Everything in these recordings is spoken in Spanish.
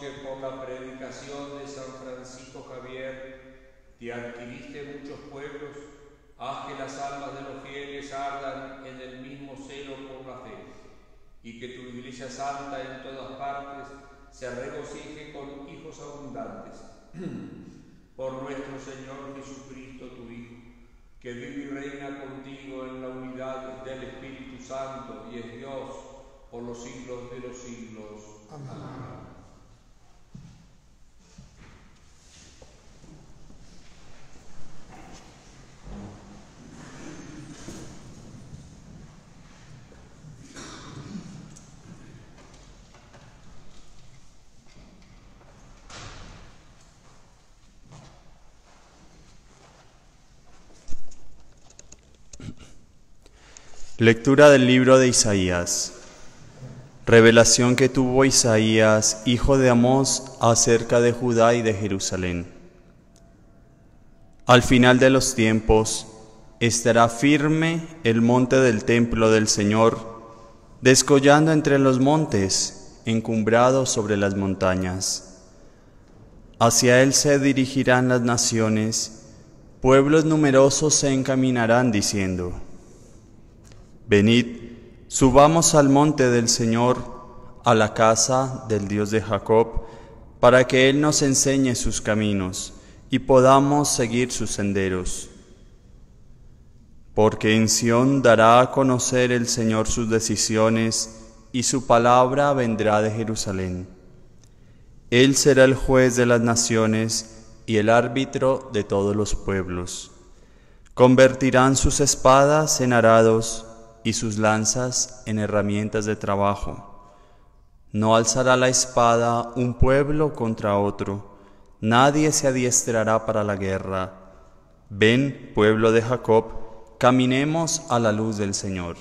que por la predicación de San Francisco Javier te adquiriste muchos pueblos, haz que las almas de los fieles ardan en el mismo celo por la fe, y que tu Iglesia Santa en todas partes se regocije con hijos abundantes. por nuestro Señor Jesucristo, tu Hijo, que vive y reina contigo en la unidad del Espíritu Santo y es Dios por los siglos de los siglos. Amén. Lectura del libro de Isaías. Revelación que tuvo Isaías, hijo de Amós, acerca de Judá y de Jerusalén. Al final de los tiempos estará firme el monte del templo del Señor, descollando entre los montes, encumbrado sobre las montañas. Hacia él se dirigirán las naciones, pueblos numerosos se encaminarán diciendo, Venid, subamos al monte del Señor, a la casa del Dios de Jacob, para que Él nos enseñe sus caminos y podamos seguir sus senderos. Porque en Sión dará a conocer el Señor sus decisiones y su palabra vendrá de Jerusalén. Él será el juez de las naciones y el árbitro de todos los pueblos. Convertirán sus espadas en arados y sus lanzas en herramientas de trabajo. No alzará la espada un pueblo contra otro, nadie se adiestrará para la guerra. Ven, pueblo de Jacob, caminemos a la luz del Señor.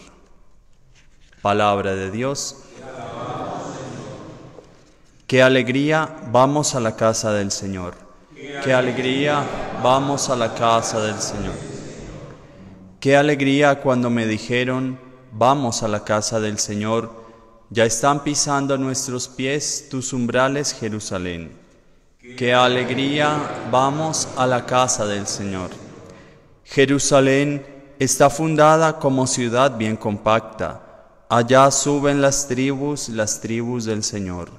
Palabra de Dios. Qué alegría, vamos a la casa del Señor. Qué alegría, vamos a la casa del Señor. Qué alegría cuando me dijeron, vamos a la casa del Señor, ya están pisando a nuestros pies tus umbrales, Jerusalén. Qué alegría, vamos a la casa del Señor. Jerusalén está fundada como ciudad bien compacta, allá suben las tribus, las tribus del Señor.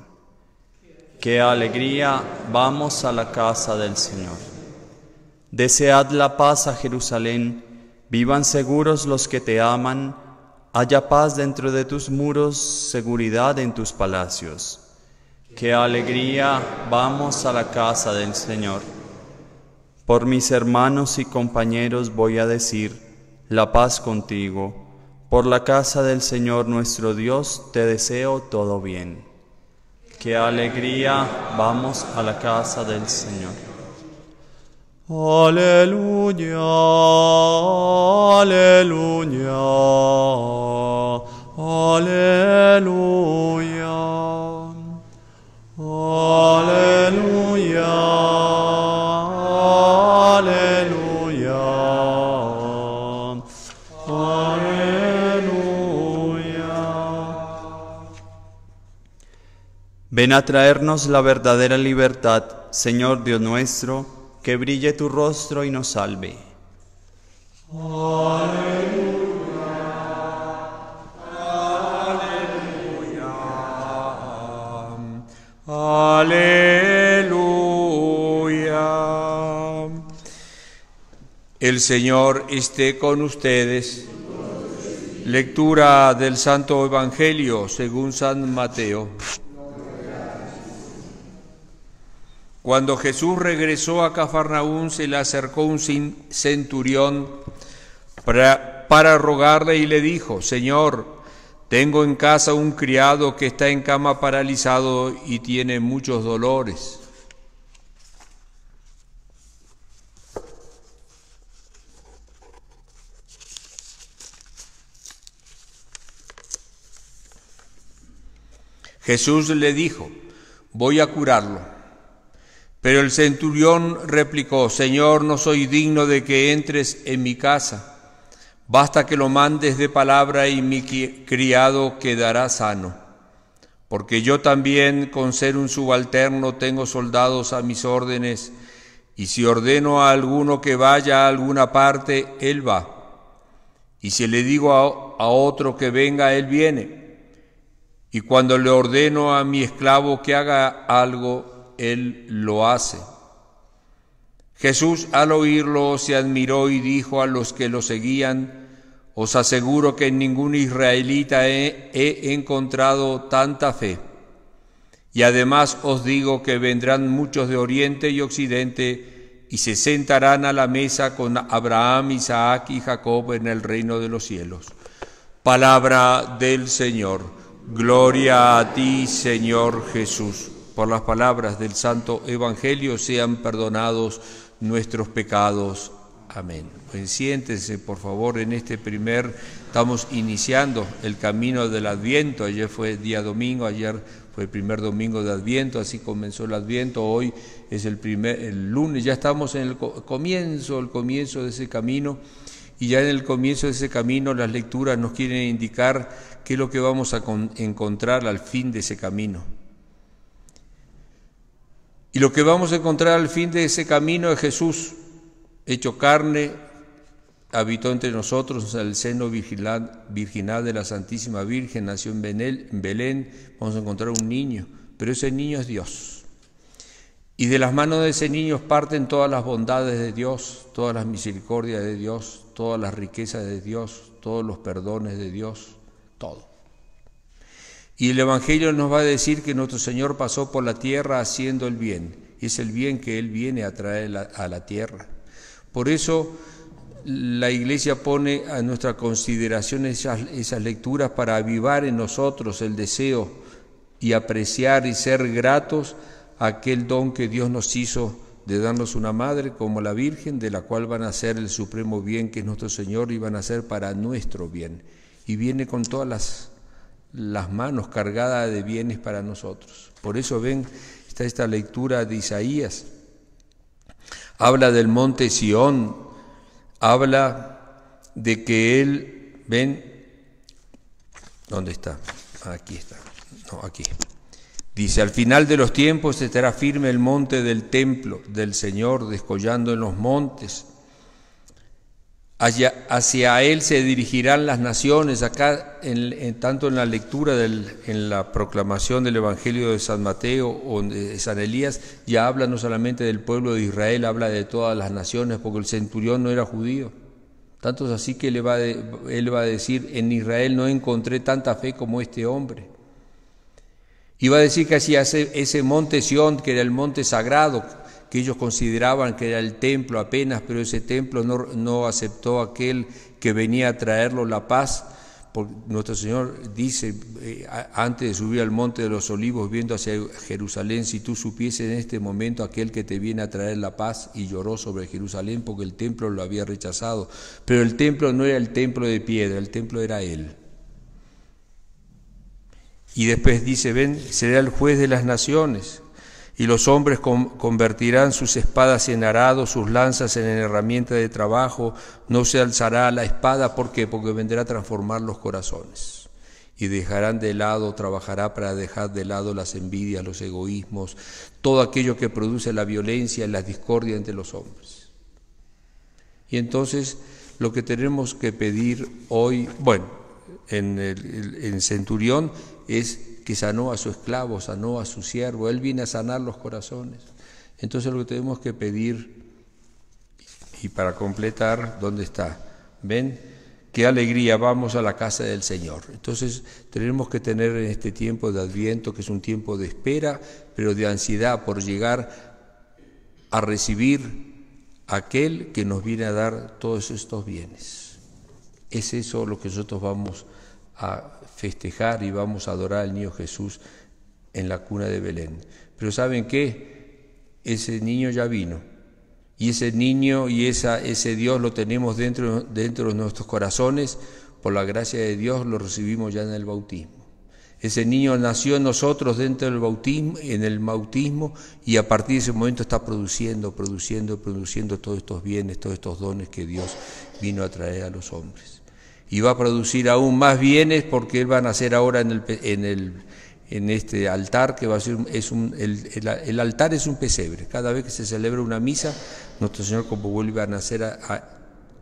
Qué alegría, vamos a la casa del Señor. Desead la paz a Jerusalén, Vivan seguros los que te aman, haya paz dentro de tus muros, seguridad en tus palacios. Qué alegría, vamos a la casa del Señor. Por mis hermanos y compañeros voy a decir, la paz contigo. Por la casa del Señor nuestro Dios te deseo todo bien. Qué alegría, vamos a la casa del Señor. Aleluya, aleluya, aleluya, aleluya, aleluya, aleluya. Ven a traernos la verdadera libertad, Señor Dios nuestro que brille tu rostro y nos salve. Aleluya, aleluya, aleluya. El Señor esté con ustedes. Lectura del Santo Evangelio según San Mateo. Cuando Jesús regresó a Cafarnaún, se le acercó un centurión para, rogarle y le dijo, Señor, tengo en casa un criado que está en cama paralizado y tiene muchos dolores. Jesús le dijo, voy a curarlo. Pero el centurión replicó, Señor, no soy digno de que entres en mi casa. Basta que lo mandes de palabra y mi criado quedará sano. porque yo también, con ser un subalterno, tengo soldados a mis órdenes, y si ordeno a alguno que vaya a alguna parte, él va. Y si le digo a, otro que venga, él viene. Y cuando le ordeno a mi esclavo que haga algo, él lo hace. Jesús al oírlo se admiró y dijo a los que lo seguían, os aseguro que en ningún israelita he, he, encontrado tanta fe. Y además os digo que vendrán muchos de oriente y occidente y se sentarán a la mesa con Abraham, Isaac y Jacob en el reino de los cielos. Palabra del Señor. Gloria a ti, Señor Jesús. Por las palabras del Santo Evangelio sean perdonados nuestros pecados. Amén. Pues siéntense, por favor, en este primer, estamos iniciando el camino del Adviento. Ayer fue día domingo, ayer fue el primer domingo de Adviento, así comenzó el Adviento. Hoy es el primer, el lunes, ya estamos en el comienzo, el comienzo de ese camino. Y ya en el comienzo de ese camino las lecturas nos quieren indicar qué es lo que vamos a encontrar al fin de ese camino. Y lo que vamos a encontrar al fin de ese camino es Jesús, hecho carne, habitó entre nosotros en el seno virginal, de la Santísima Virgen, nació en, Belén, vamos a encontrar un niño, pero ese niño es Dios. Y de las manos de ese niño parten todas las bondades de Dios, todas las misericordias de Dios, todas las riquezas de Dios, todos los perdones de Dios, todo. Y el Evangelio nos va a decir que nuestro Señor pasó por la tierra haciendo el bien, y es el bien que Él viene a traer a la tierra. Por eso la Iglesia pone a nuestra consideración esas, lecturas para avivar en nosotros el deseo y apreciar y ser gratos a aquel don que Dios nos hizo de darnos una madre como la Virgen, de la cual van a ser el supremo bien que es nuestro Señor y van a ser para nuestro bien. Y viene con todas las, las manos cargadas de bienes para nosotros. Por eso ven, está esta lectura de Isaías habla del monte Sión, habla de que él, ven, ¿dónde está? Aquí está, no, aquí. Dice, al final de los tiempos estará firme el monte del templo del Señor, descollando en los montes Hacia, Él se dirigirán las naciones. Acá, en, tanto en la lectura, en la proclamación del Evangelio de San Mateo o de San Elías, ya habla no solamente del pueblo de Israel, habla de todas las naciones, porque el centurión no era judío. Tanto es así que él va, él va a decir, en Israel no encontré tanta fe como este hombre. Y va a decir que hacia ese, ese monte Sión, que era el monte sagrado, que ellos consideraban que era el templo apenas, pero ese templo no, aceptó aquel que venía a traerlo la paz. Porque nuestro Señor dice, eh, antes de subir al monte de los olivos, viendo hacia Jerusalén, si tú supieses en este momento aquel que te viene a traer la paz, y lloró sobre Jerusalén porque el templo lo había rechazado. Pero el templo no era el templo de piedra, el templo era Él. Y después dice, ven, será el juez de las naciones y los hombres convertirán sus espadas en arado, sus lanzas en herramienta de trabajo, no se alzará la espada, ¿por qué? Porque vendrá a transformar los corazones. Y dejarán de lado, trabajará para dejar de lado las envidias, los egoísmos, todo aquello que produce la violencia y la discordia entre los hombres. Y entonces lo que tenemos que pedir hoy, bueno, en el en Centurión es que sanó a su esclavo, sanó a su siervo, Él viene a sanar los corazones. Entonces lo que tenemos que pedir, y para completar, ¿dónde está? ¿Ven? Qué alegría, vamos a la casa del Señor. Entonces tenemos que tener en este tiempo de adviento, que es un tiempo de espera, pero de ansiedad por llegar a recibir aquel que nos viene a dar todos estos bienes. Es eso lo que nosotros vamos a festejar y vamos a adorar al niño Jesús en la cuna de Belén. Pero ¿saben qué? Ese niño ya vino. Y ese niño y esa, ese Dios lo tenemos dentro, dentro de nuestros corazones. Por la gracia de Dios lo recibimos ya en el bautismo. Ese niño nació en nosotros dentro del bautismo, en el bautismo, y a partir de ese momento está produciendo, produciendo, produciendo todos estos bienes, todos estos dones que Dios vino a traer a los hombres y va a producir aún más bienes porque Él va a nacer ahora en el, en el, en este altar que va a ser es un, el, altar es un pesebre. Cada vez que se celebra una misa, nuestro Señor como vuelve a nacer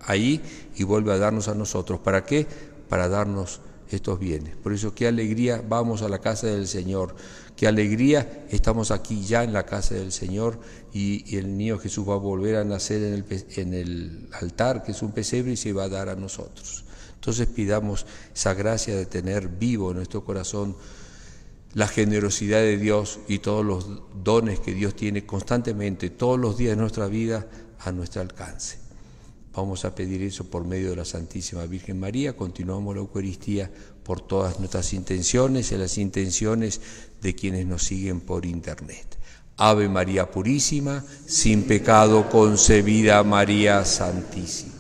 ahí y vuelve a darnos a nosotros. ¿Para qué? Para darnos estos bienes. Por eso qué alegría vamos a la casa del Señor, qué alegría estamos aquí ya en la casa del Señor y, el niño Jesús va a volver a nacer en el, en el altar, que es un pesebre, y se va a dar a nosotros. Entonces pidamos esa gracia de tener vivo en nuestro corazón la generosidad de Dios y todos los dones que Dios tiene constantemente, todos los días de nuestra vida, a nuestro alcance. Vamos a pedir eso por medio de la Santísima Virgen María. Continuamos la Eucaristía por todas nuestras intenciones y las intenciones de quienes nos siguen por Internet. Ave María Purísima, sin pecado concebida María Santísima.